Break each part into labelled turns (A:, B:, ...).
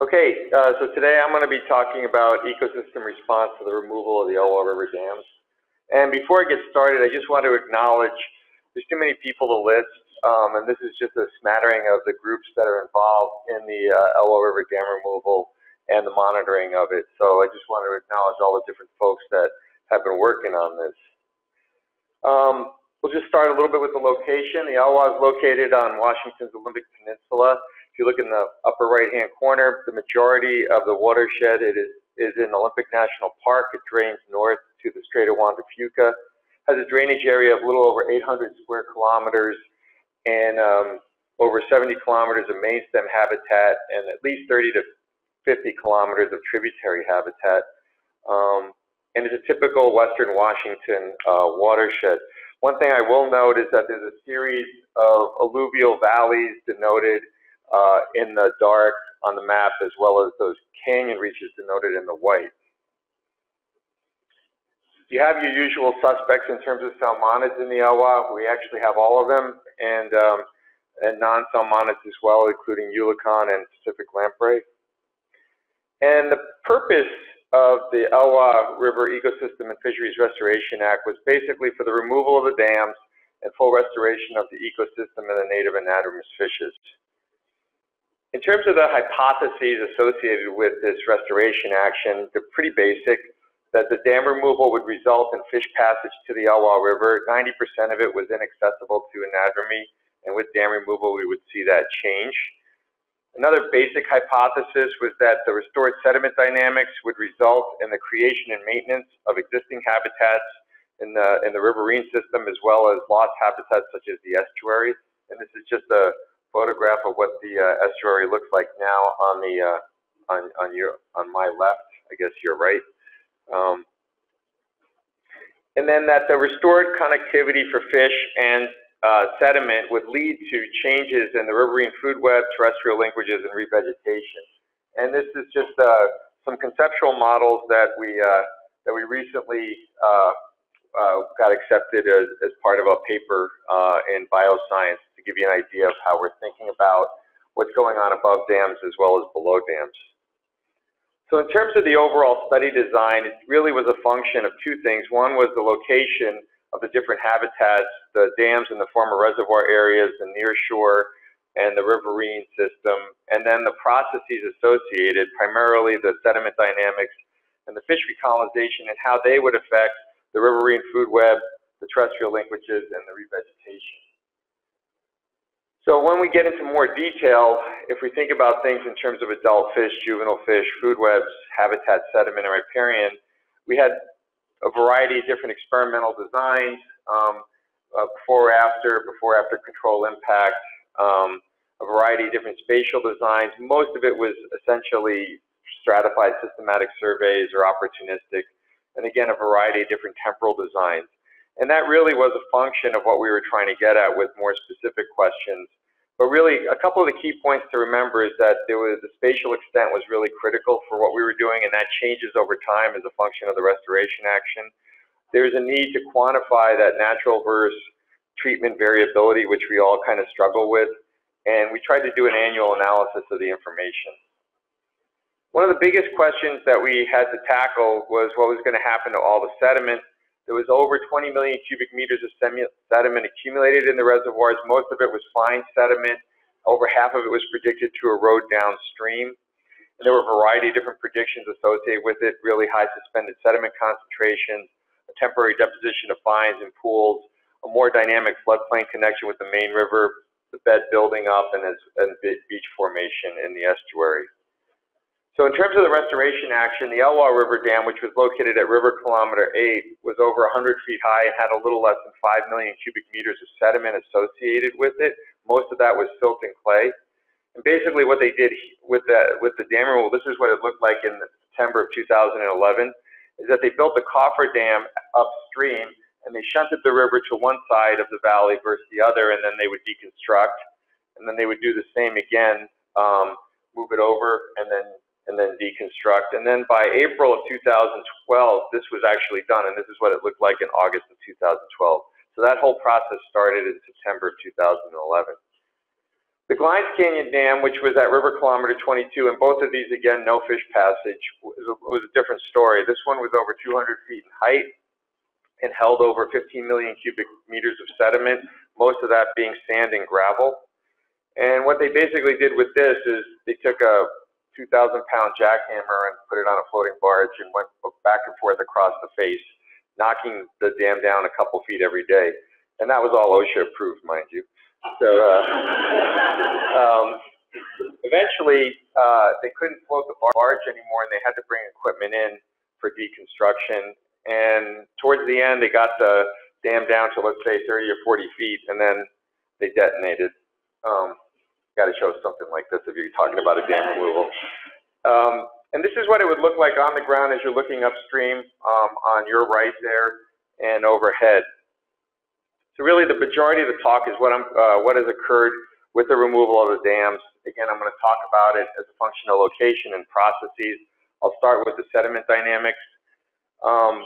A: Okay, uh, so today I'm going to be talking about ecosystem response to the removal of the Elwha River dams. And before I get started, I just want to acknowledge there's too many people to list, um, and this is just a smattering of the groups that are involved in the uh, Elwha River dam removal and the monitoring of it. So I just want to acknowledge all the different folks that have been working on this. Um, we'll just start a little bit with the location. The Elwha is located on Washington's Olympic Peninsula you look in the upper right-hand corner, the majority of the watershed it is, is in Olympic National Park. It drains north to the Strait of Juan de Fuca, has a drainage area of a little over 800 square kilometers and um, over 70 kilometers of main stem habitat and at least 30 to 50 kilometers of tributary habitat. Um, and it's a typical Western Washington uh, watershed. One thing I will note is that there's a series of alluvial valleys denoted uh, in the dark on the map, as well as those canyon reaches denoted in the white. You have your usual suspects in terms of salmonids in the Elwha. We actually have all of them, and, um, and non-salmonids as well, including eulachon and Pacific lamprey. And the purpose of the Elwha River Ecosystem and Fisheries Restoration Act was basically for the removal of the dams and full restoration of the ecosystem and the native anadromous fishes. In terms of the hypotheses associated with this restoration action, they're pretty basic. That the dam removal would result in fish passage to the Elwha River. 90% of it was inaccessible to anadromy, and with dam removal, we would see that change. Another basic hypothesis was that the restored sediment dynamics would result in the creation and maintenance of existing habitats in the, in the riverine system, as well as lost habitats such as the estuary. And this is just a photograph of what the uh, estuary looks like now on the uh, on on your on my left. I guess your right. Um, and then that the restored connectivity for fish and uh, sediment would lead to changes in the riverine food web, terrestrial linkages, and revegetation. And this is just uh, some conceptual models that we uh, that we recently uh, got accepted as, as part of a paper in bioscience to give you an idea of how we're thinking about what's going on above dams as well as below dams. So in terms of the overall study design, it really was a function of two things. One was the location of the different habitats, the dams in the former reservoir areas, the near shore, and the riverine system, and then the processes associated, primarily the sediment dynamics and the fish recolonization and how they would affect the riverine food web, the terrestrial linkages, and the revegetation. So when we get into more detail, if we think about things in terms of adult fish, juvenile fish, food webs, habitat, sediment, and riparian, we had a variety of different experimental designs, um, uh, before after, before after control impact, um, a variety of different spatial designs. Most of it was essentially stratified systematic surveys or opportunistic, and again, a variety of different temporal designs. And that really was a function of what we were trying to get at with more specific questions. But really, a couple of the key points to remember is that there was the spatial extent was really critical for what we were doing, and that changes over time as a function of the restoration action. There's a need to quantify that natural versus treatment variability, which we all kind of struggle with, and we tried to do an annual analysis of the information. One of the biggest questions that we had to tackle was what was going to happen to all the sediment there was over 20 million cubic meters of sediment accumulated in the reservoirs. Most of it was fine sediment. Over half of it was predicted to erode downstream. And there were a variety of different predictions associated with it, really high suspended sediment concentrations, a temporary deposition of fines in pools, a more dynamic floodplain connection with the main river, the bed building up, and, as, and beach formation in the estuary. So in terms of the restoration action, the Elwha River Dam, which was located at river kilometer 8, was over 100 feet high and had a little less than 5 million cubic meters of sediment associated with it. Most of that was silt and clay. And basically what they did with the, with the dam removal, this is what it looked like in September of 2011, is that they built the coffer dam upstream and they shunted the river to one side of the valley versus the other, and then they would deconstruct, and then they would do the same again, um, move it over, and then and then deconstruct. And then by April of 2012, this was actually done, and this is what it looked like in August of 2012. So that whole process started in September of 2011. The Glines Canyon Dam, which was at river kilometer 22, and both of these, again, no fish passage, was a, was a different story. This one was over 200 feet in height and held over 15 million cubic meters of sediment, most of that being sand and gravel. And what they basically did with this is they took a 2,000 pound jackhammer and put it on a floating barge and went back and forth across the face, knocking the dam down a couple feet every day. And that was all OSHA approved, mind you. So uh, um, eventually, uh, they couldn't float the barge anymore, and they had to bring equipment in for deconstruction. And towards the end, they got the dam down to let's say 30 or 40 feet, and then they detonated. Um, Got to show something like this if you're talking about a dam removal. Um, and this is what it would look like on the ground as you're looking upstream um, on your right there and overhead. So really the majority of the talk is what, I'm, uh, what has occurred with the removal of the dams. Again, I'm going to talk about it as a function of location and processes. I'll start with the sediment dynamics. Um,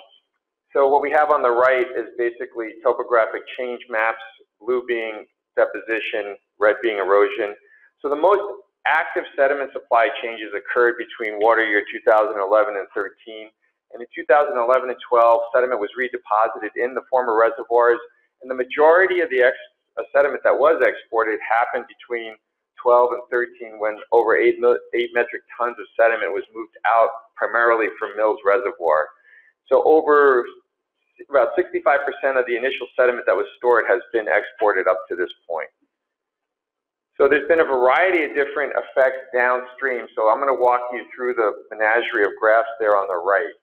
A: so what we have on the right is basically topographic change maps, blue being deposition, red being erosion. So the most active sediment supply changes occurred between water year 2011 and 13. And in 2011 and 12, sediment was redeposited in the former reservoirs and the majority of the sediment that was exported happened between 12 and 13 when over 8, 8 metric tons of sediment was moved out primarily from Mills Reservoir. So over about 65% of the initial sediment that was stored has been exported up to this point. So there's been a variety of different effects downstream. So I'm going to walk you through the menagerie of graphs there on the right.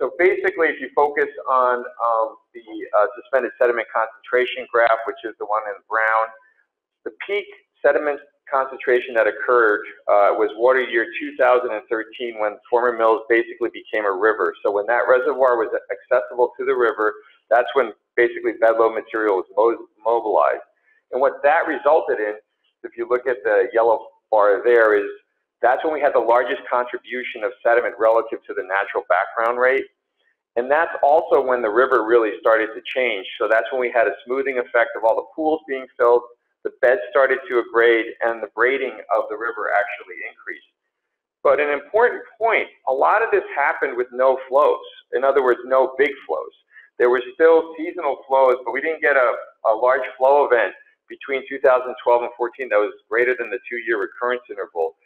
A: So basically, if you focus on um, the uh, suspended sediment concentration graph, which is the one in brown, the peak sediment concentration that occurred uh, was water year 2013 when former mills basically became a river. So when that reservoir was accessible to the river, that's when basically bedload material was mo mobilized. And what that resulted in, if you look at the yellow bar there, is that's when we had the largest contribution of sediment relative to the natural background rate. And that's also when the river really started to change. So that's when we had a smoothing effect of all the pools being filled, the bed started to abrade, and the braiding of the river actually increased. But an important point, a lot of this happened with no flows. In other words, no big flows. There were still seasonal flows, but we didn't get a, a large flow event between 2012 and 14 that was greater than the two-year recurrence interval.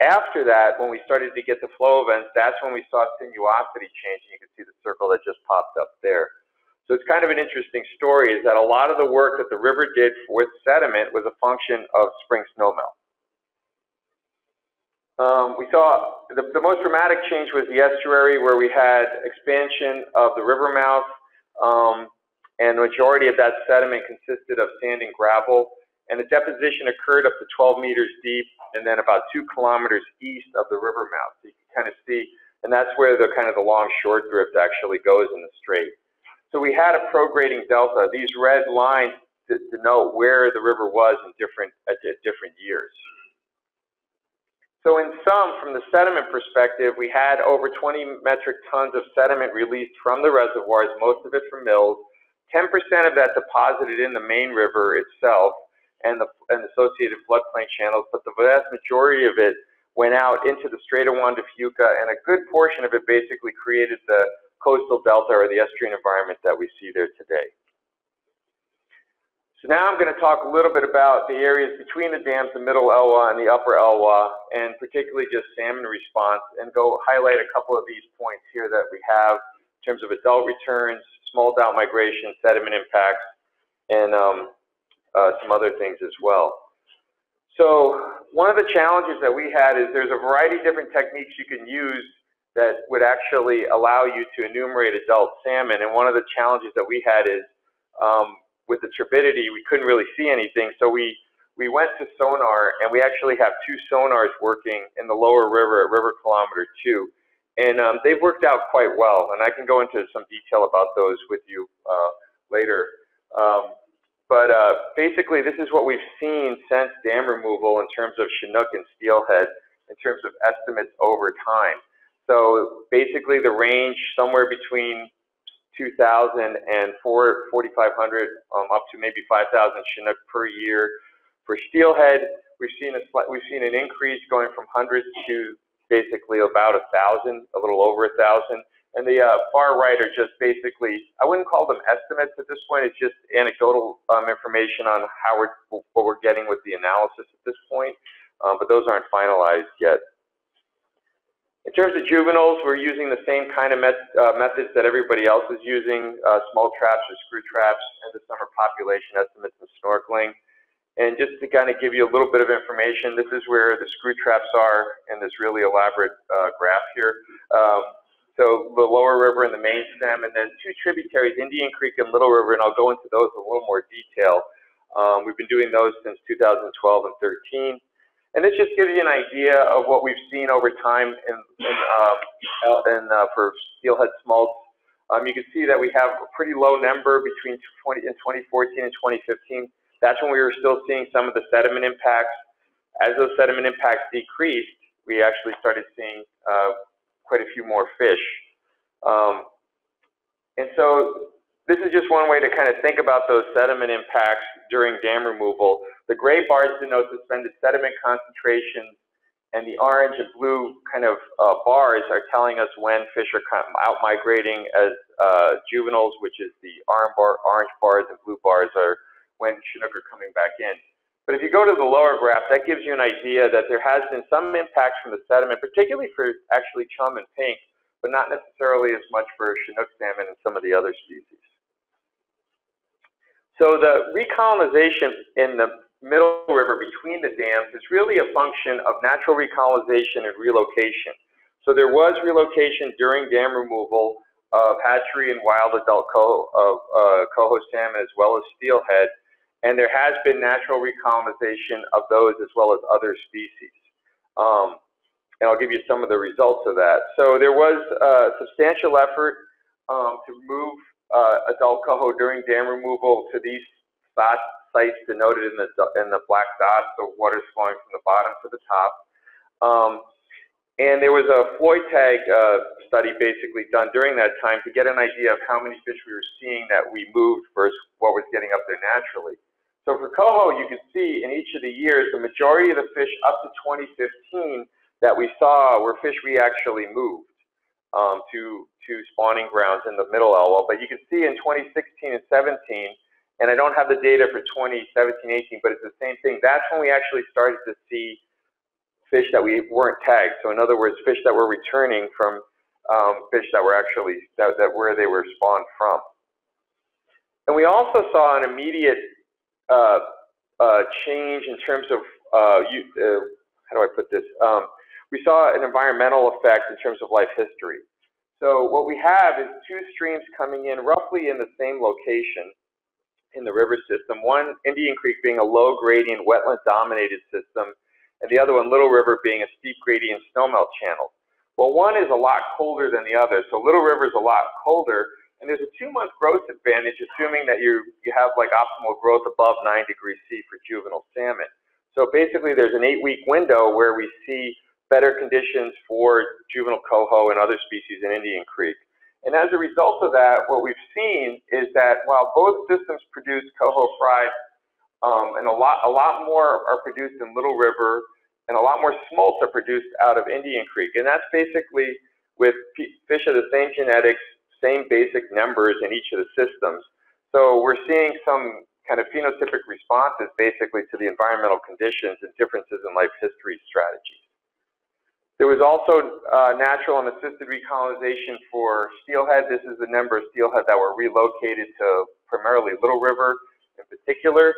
A: After that, when we started to get the flow events, that's when we saw sinuosity change. And you can see the circle that just popped up there. So it's kind of an interesting story is that a lot of the work that the river did with sediment was a function of spring snowmelt. Um, we saw the, the, most dramatic change was the estuary where we had expansion of the river mouth um, and the majority of that sediment consisted of sand and gravel and the deposition occurred up to 12 meters deep and then about two kilometers east of the river mouth. So you can kind of see, and that's where the kind of the long shore drift actually goes in the strait. So we had a prograding delta. These red lines denote where the river was in different at, different years. So in sum, from the sediment perspective, we had over 20 metric tons of sediment released from the reservoirs, most of it from mills. 10% of that deposited in the main river itself, and the and associated floodplain channels, but the vast majority of it went out into the Strait of Juan de Fuca, and a good portion of it basically created the coastal delta or the estuarine environment that we see there today. So now I'm going to talk a little bit about the areas between the dams, the middle Elwha and the upper Elwha, and particularly just salmon response, and go highlight a couple of these points here that we have in terms of adult returns, small adult migration, sediment impacts, and um, uh, some other things as well. So one of the challenges that we had is there's a variety of different techniques you can use that would actually allow you to enumerate adult salmon. And one of the challenges that we had is um, with the turbidity, we couldn't really see anything. So we, we went to sonar, and we actually have two sonars working in the lower river at river kilometer two. And um, they've worked out quite well. And I can go into some detail about those with you uh, later. Um, but uh, basically, this is what we've seen since dam removal in terms of Chinook and steelhead, in terms of estimates over time. So basically, the range somewhere between 2,000 and 4,500 um, up to maybe 5,000 Chinook per year. For steelhead, we've seen a slight, we've seen an increase going from hundreds to basically about a thousand, a little over a thousand. And the uh, far right are just basically, I wouldn't call them estimates at this point. It's just anecdotal um, information on how we're, what we're getting with the analysis at this point. Um, but those aren't finalized yet. In terms of juveniles, we're using the same kind of met, uh, methods that everybody else is using, uh, smolt traps or screw traps, and the summer population estimates and snorkeling. And just to kind of give you a little bit of information, this is where the screw traps are in this really elaborate uh, graph here. Um, so the lower river and the main stem, and then two tributaries, Indian Creek and Little River, and I'll go into those in a little more detail. Um, we've been doing those since 2012 and 13. And this just gives you an idea of what we've seen over time in, in, um, in uh, for steelhead smolts. Um, you can see that we have a pretty low number between 20 in 2014 and 2015. That's when we were still seeing some of the sediment impacts. As those sediment impacts decreased, we actually started seeing uh, quite a few more fish. Um, and so this is just one way to kind of think about those sediment impacts during dam removal. The gray bars denote suspended sediment concentrations, and the orange and blue kind of uh, bars are telling us when fish are out migrating as uh, juveniles, which is the bar, orange bars and blue bars are when Chinook are coming back in. But if you go to the lower graph, that gives you an idea that there has been some impacts from the sediment, particularly for actually chum and pink, but not necessarily as much for Chinook salmon and some of the other species. So the recolonization in the middle river between the dams is really a function of natural recolonization and relocation. So there was relocation during dam removal of hatchery and wild adult coho, of, uh, coho salmon as well as steelhead, and there has been natural recolonization of those as well as other species. Um, and I'll give you some of the results of that. So there was a substantial effort um, to move uh, adult coho during dam removal to these spots sites denoted in the in the black dots, so water's flowing from the bottom to the top. Um, and there was a Floy tag uh, study basically done during that time to get an idea of how many fish we were seeing that we moved versus what was getting up there naturally. So for coho, you can see in each of the years, the majority of the fish up to 2015 that we saw were fish we actually moved um, to, to spawning grounds in the middle Elwha. But you can see in 2016 and 17, and I don't have the data for 2017, 18, but it's the same thing. That's when we actually started to see fish that we weren't tagged. So in other words, fish that were returning from um, fish that were actually, that, that where they were spawned from. And we also saw an immediate uh, uh, change in terms of, uh, you, uh, how do I put this? Um, we saw an environmental effect in terms of life history. So what we have is two streams coming in roughly in the same location in the river system. One, Indian Creek being a low gradient, wetland dominated system, and the other one, Little River, being a steep gradient snowmelt channel. Well, one is a lot colder than the other. So Little River is a lot colder, and there's a two-month growth advantage, assuming that you you have like optimal growth above 9 degrees C for juvenile salmon. So basically, there's an eight-week window where we see better conditions for juvenile coho and other species in Indian Creek. And as a result of that, what we've seen is that while both systems produce coho fry, um, and a lot, a lot more are produced in Little River, and a lot more smolts are produced out of Indian Creek. And that's basically with fish of the same genetics, same basic numbers in each of the systems. So we're seeing some kind of phenotypic responses basically to the environmental conditions and differences in life history strategies. There was also uh, natural and assisted recolonization for steelhead. This is the number of steelhead that were relocated to primarily Little River in particular.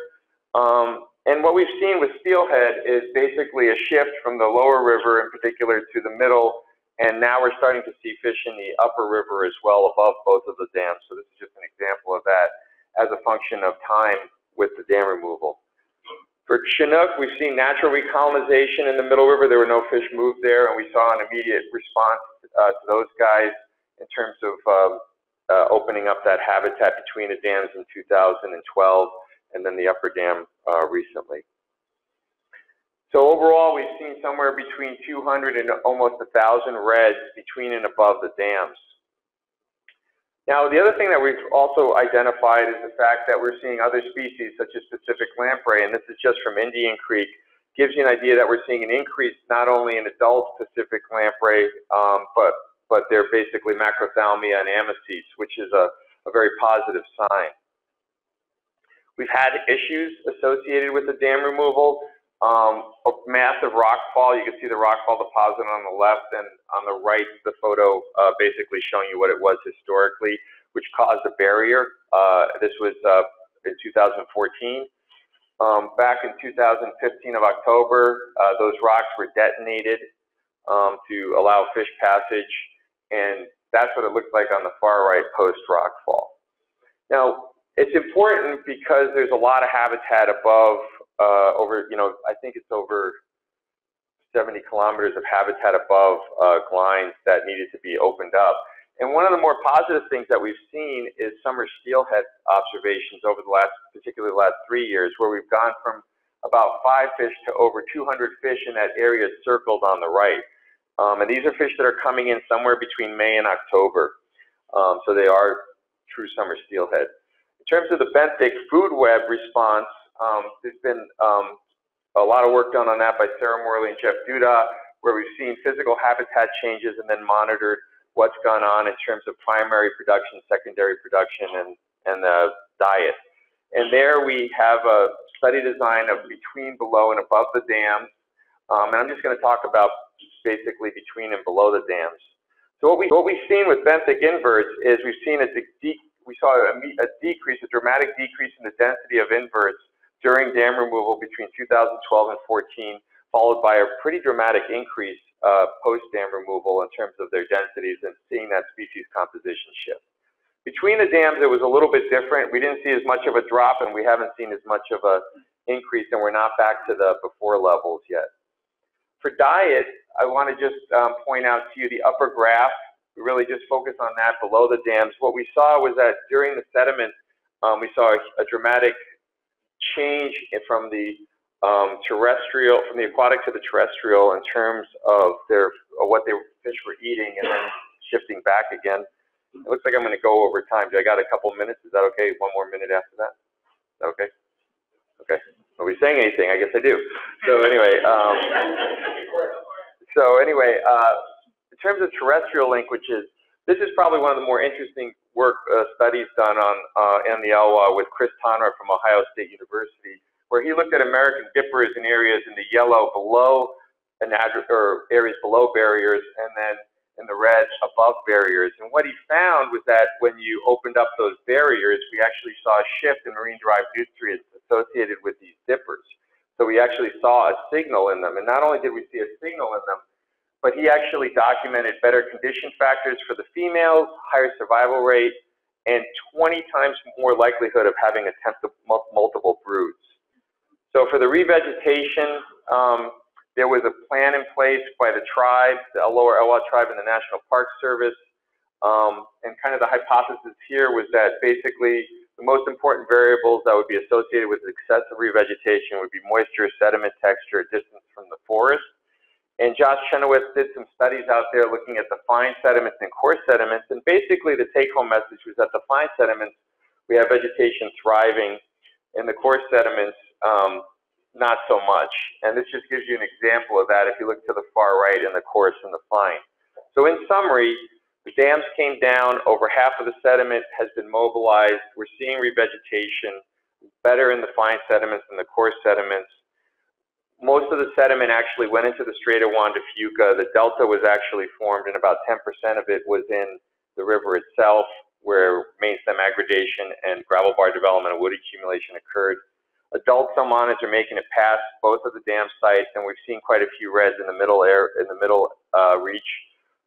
A: Um, and what we've seen with steelhead is basically a shift from the lower river in particular to the middle, and now we're starting to see fish in the upper river as well above both of the dams. So this is just an example of that as a function of time with the dam removal. For Chinook, we've seen natural recolonization in the Middle River. There were no fish moved there, and we saw an immediate response uh, to those guys in terms of um, uh, opening up that habitat between the dams in 2012 and then the upper dam uh, recently. So overall, we've seen somewhere between 200 and almost 1,000 redds between and above the dams. Now, the other thing that we've also identified is the fact that we're seeing other species such as Pacific lamprey, and this is just from Indian Creek, gives you an idea that we're seeing an increase not only in adult Pacific lamprey, um, but but they're basically macrophthalmia and ammocoetes, which is a, a very positive sign. We've had issues associated with the dam removal. Um, a massive rockfall. You can see the rock fall deposit on the left, and on the right, the photo uh, basically showing you what it was historically, which caused a barrier. Uh, this was uh, in 2014. Um, back in 2015 of October, uh, those rocks were detonated um, to allow fish passage, and that's what it looked like on the far right post rock fall. Now, it's important because there's a lot of habitat above, uh, over, you know, I think it's over 70 kilometers of habitat above uh, glines that needed to be opened up. And one of the more positive things that we've seen is summer steelhead observations over the last, particularly the last three years, where we've gone from about five fish to over 200 fish in that area circled on the right. Um, and these are fish that are coming in somewhere between May and October. Um, so they are true summer steelhead. In terms of the benthic food web response, um, there's been um, a lot of work done on that by Sarah Morley and Jeff Duda, where we've seen physical habitat changes and then monitored what's gone on in terms of primary production, secondary production, and, and the diet. And there we have a study design of between, below, and above the dams. Um, and I'm just going to talk about basically between and below the dams. So what, we, what we've seen with benthic inverts is we've seen a, de we saw a, a decrease, a dramatic decrease in the density of inverts during dam removal between 2012 and 14, followed by a pretty dramatic increase uh, post-dam removal in terms of their densities and seeing that species composition shift. Between the dams, it was a little bit different. We didn't see as much of a drop, and we haven't seen as much of a increase, and we're not back to the before levels yet. For diet, I want to just um, point out to you the upper graph. We really just focus on that below the dams. What we saw was that during the sediment, um, we saw a, a dramatic change from the um, terrestrial, from the aquatic to the terrestrial in terms of their what their fish were eating and then shifting back again. It looks like I'm going to go over time. Do I got a couple minutes? Is that okay? One more minute after that? Is that okay? Okay. Are we saying anything? I guess I do. So anyway, um, so anyway, uh, in terms of terrestrial linkages, this is probably one of the more interesting work uh, studies done on uh, in the Elwha with Chris Tonra from Ohio State University where he looked at American dippers in areas in the yellow below an or areas below barriers, and then in the red above barriers. And what he found was that when you opened up those barriers, we actually saw a shift in marine-derived nutrients associated with these dippers. So we actually saw a signal in them. And not only did we see a signal in them, but he actually documented better condition factors for the females, higher survival rate, and 20 times more likelihood of having attempted multiple broods. So for the revegetation, um, there was a plan in place by the tribe, the Lower Elwha tribe and the National Park Service. Um, and kind of the hypothesis here was that basically the most important variables that would be associated with excessive revegetation would be moisture, sediment texture, distance from the forest. And Josh Chenoweth did some studies out there looking at the fine sediments and coarse sediments. And basically the take-home message was that the fine sediments, we have vegetation thriving. and the coarse sediments, um, not so much. And this just gives you an example of that if you look to the far right in the coarse and the fine. So in summary, the dams came down, over half of the sediment has been mobilized. We're seeing revegetation, better in the fine sediments than the coarse sediments. Most of the sediment actually went into the Strait of Juan de Fuca. The delta was actually formed and about 10% of it was in the river itself where main stem aggradation and gravel bar development and wood accumulation occurred. Adult salmonids are making it past both of the dam sites, and we've seen quite a few redds in the middle air in the middle uh, reach.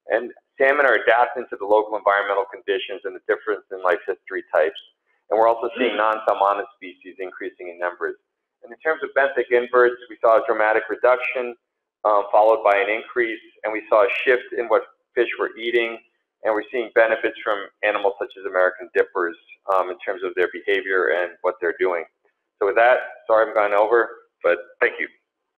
A: And salmon are adapting to the local environmental conditions and the difference in life history types. And we're also seeing non-salmonid species increasing in numbers. And in terms of benthic inverts, we saw a dramatic reduction um, followed by an increase, and we saw a shift in what fish were eating, and we're seeing benefits from animals such as American dippers um, in terms of their behavior and what they're doing. So with that, sorry I'm going over, but thank you.